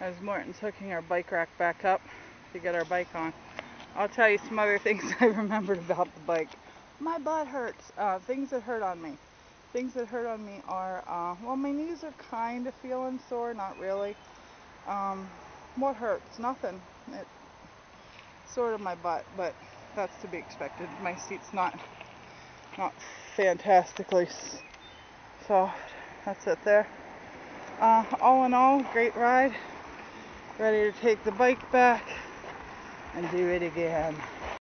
as Morton's hooking our bike rack back up to get our bike on. I'll tell you some other things I remembered about the bike. My butt hurts. Uh, things that hurt on me. Things that hurt on me are, uh, well, my knees are kind of feeling sore, not really. Um, what hurts? Nothing. It's sort of my butt, but that's to be expected. My seat's not not fantastically soft. That's it there. Uh, all in all, great ride. Ready to take the bike back and do it again.